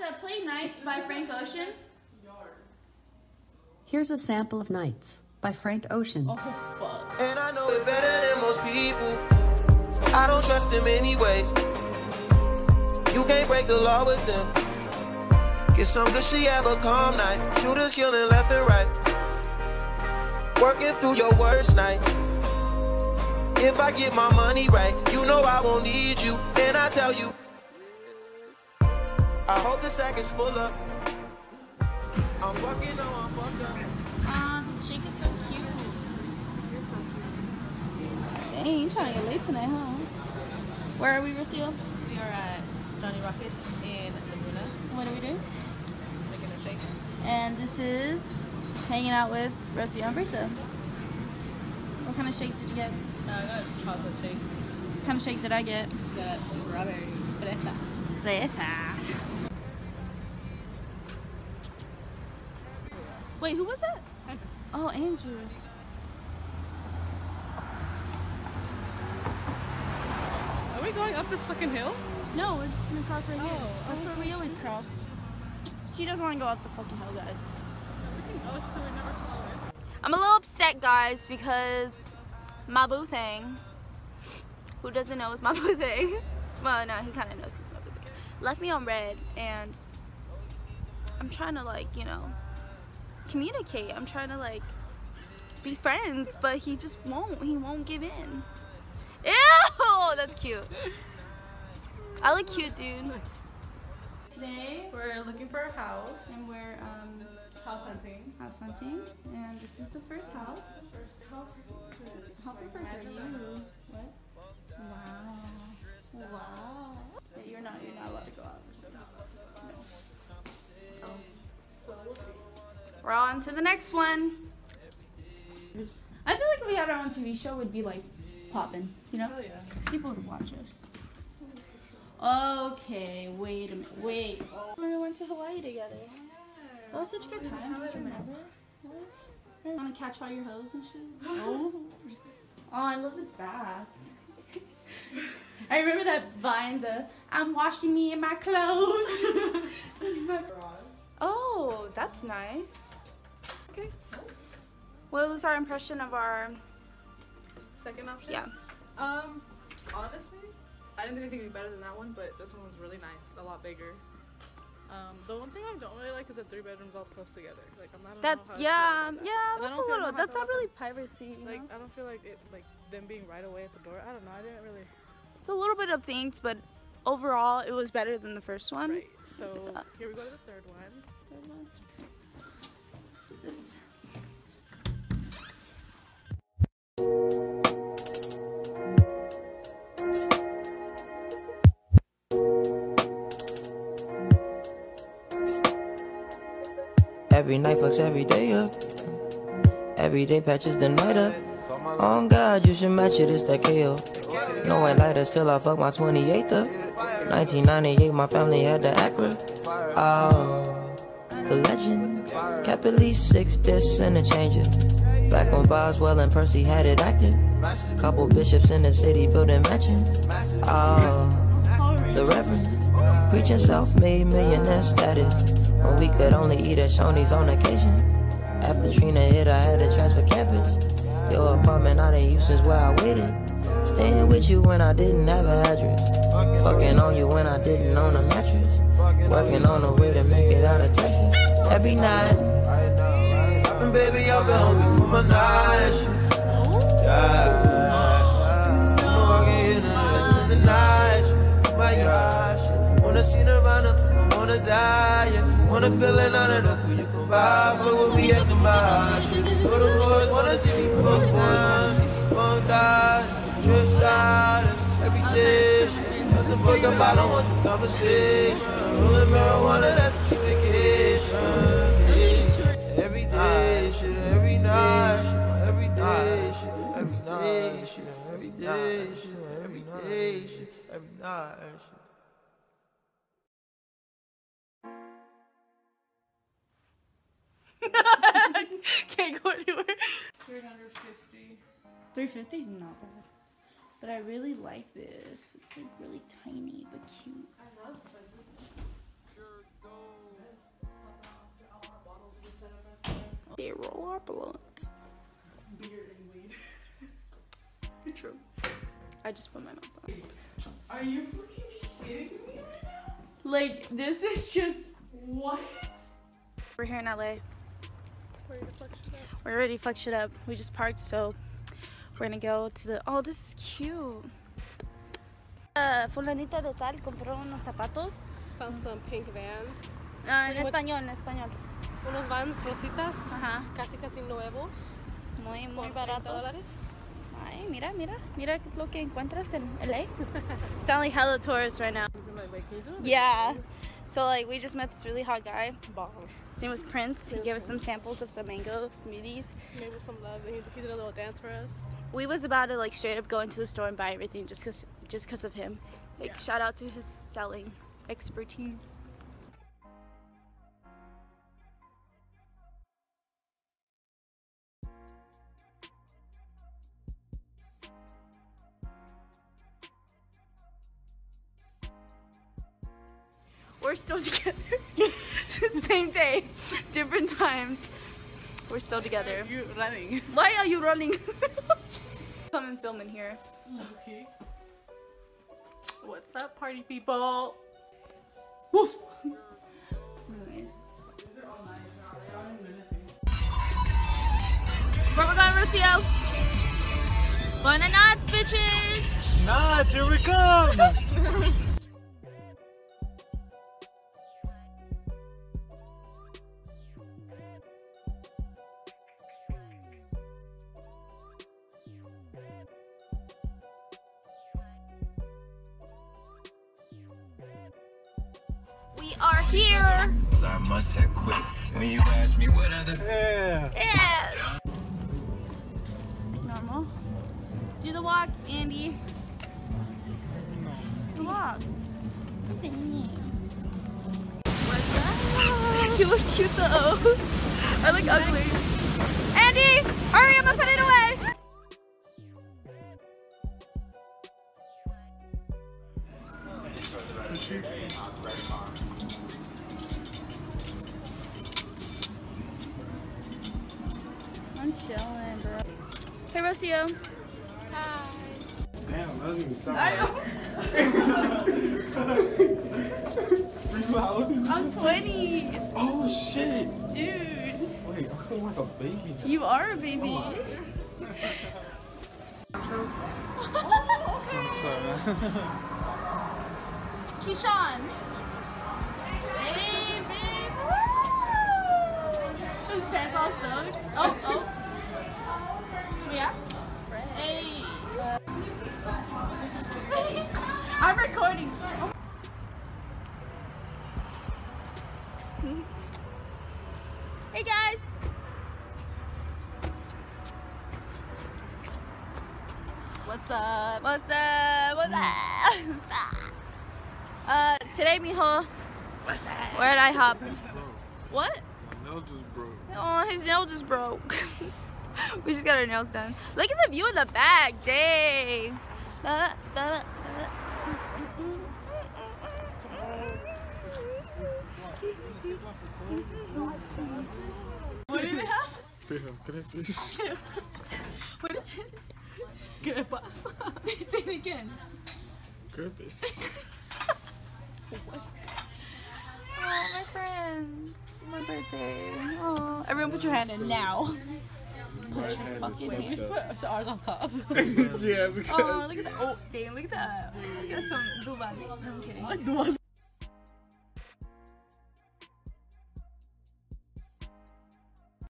uh, play Nights by Frank Ocean. Here's a sample of Nights by Frank Ocean. Oh, fuck. And I know it better than most people. I don't trust them anyways. You can't break the law with them. Get some good shit, have a calm night. Shooters killing left and right. Working through your worst night. If I get my money right, you know I won't need you. And I tell you, I hope the sack is full up. I'm fucking on, I'm fucked up. Ah, this shake is so cute. Dang, you trying to get late tonight, huh? Where are we, Rocio? We are at Johnny Rockets in Laguna What are we doing? making a shake. And this is hanging out with Rocio and Brisa. What kind of shake did you get? Uh, I got a chocolate shake. What kind of shake did I get? Got strawberry fresa. Fresas. Wait, who was that? Oh, Andrew. Are we going up this fucking hill? No, we're just gonna cross right here. Oh, That's where we always cross. She doesn't want to go up the fucking hill, guys. I'm a little upset, guys, because my boo thing, who doesn't know is my boo thing, well, no, he kind of knows he's my boo thing, left me on red, and I'm trying to, like, you know, communicate. I'm trying to, like, be friends, but he just won't. He won't give in. Ew! That's cute. I look cute, dude. Today, We're looking for a house. and we're um, House hunting. house hunting, and this is the first house. How prefer for you? What? Wow. Wow. You're not. You're not We're on to the next one. I feel like if we had our own TV show, would be like popping. You know, Oh yeah. people would watch us. Okay, wait a minute. Wait. When We went to Hawaii together. That was such a good time. Do you remember? What? Want to catch all your hoes and shit? Oh. Oh, I love this bath. I remember that vine, the I'm washing me in my clothes. oh, that's nice. Okay. What was our impression of our, Second option? yeah. Um, honestly, I didn't think anything would be better than that one, but this one was really nice, a lot bigger. Um, the one thing I don't really like is the three bedrooms all close together. Like I'm not. That's, know how I feel yeah, that. yeah, And that's a don't feel- I little, don't know how I that's not really privacy, you Like know? I don't feel like it, like them being right away at the door. I don't know. I didn't really. It's a little bit of things, but overall, it was better than the first one. Right. So here we go to the third one. Third one. Let's do this. Every night fucks every day up. Every day patches the night up. On God, you should match it, it's that KO. No white lighters till I fuck my 28th up. 1998, my family had the Acura. Oh, the legend. Kept at least six discs and a changer. Back when Boswell and Percy had it active. Couple bishops in the city building mansions. Oh, the Reverend. Preaching self-made millionaire status. When we could only eat at Shoney's on occasion. After Trina hit, I had to transfer campus. Your apartment I didn't use since where I waited. Staying with you when I didn't have an address. Fucking on you when I didn't own a mattress. Working on a way to make it out of Texas. Every night. And baby, I've been home for my night. Yeah. You know I can hear the rest of the night. Oh my. Wanna see Nirvana, wanna die. Wanna feel it on it, you come by? With me at the marsh. For the boys wanna see me. Fuck up, I don't want your conversation. Rolling marijuana, that's a vacation. Every day, shit, every night, shit, every day, shit, every night, shit, every day, shit, every day, shit, every night, shit. Can't go anywhere. Three hundred fifty. 350 is not bad. But I really like this. It's like really tiny but cute. I love but this is pure gold. They roll our blunts. Beer and weed. True. I just put my mouth on. Are you freaking kidding me right now? Like this is just what? We're here in LA. We're ready to. We're ready to fuck shit up. We just parked, so we're gonna go to the. Oh, this is cute. Uh, fulanita de tal compró unos zapatos. Found some pink vans. Ah, en What- español, en español. Unos vans rositas. Ajá. Casi casi nuevos. Muy, muy 30 baratos. dólares. Ay, mira, mira, mira lo que encuentras en LA. Sound like hella tourists right now. I'm like, wait, can you do it? Yeah. So like we just met this really hot guy. Bomb. His name was Prince. He gave us some samples of some mango smoothies. Maybe some love. He, he did a little dance for us. We was about to like straight up go into the store and buy everything just cause just cause of him. Like shout out to his selling expertise. We're still together. Same day, different times. We're still together. You running. Why are you running? Come and film in here. Okay. What's up, party people? Woof. This is nice. Where we going, Lucio? Going to nuts, bitches! Nuts, here we come! Here! I must have quit when you asked me what other Yeah. Yeah! Normal. Do the walk, Andy. The walk. What's it mean? What's up? you look cute though. I look ugly. Andy! Hurry, I'm gonna put it away! I'm chilling, bro. Hey, Rocio. Hi. Damn, that doesn't even sound how old? I'm 20, Oh shit! dude. Wait, I feel like a baby. You are a baby. Oh What's up, man? Keyshawn. Hey, babe. Woo! His pants all soaked. Oh, oh. Should we ask? Hey. I'm recording. Hey guys. What's up? What's up? What's up? Uh, today, mijo, we're I hop? What? My nail just broke. Oh, his nail just broke. we just got our nails done. Look at the view in the back, dang. What do they have? Damn, can I please? What is it? ¿Qué le pasa? Say it again. Can I please? Oh, my friends. My birthday. Oh, everyone put your hand in now. Right hand is fucked hand. up. Put ours on top. yeah, because Oh, look at that. Oh, dang, look at that. Look at some Dubali. No, I'm kidding. What? The one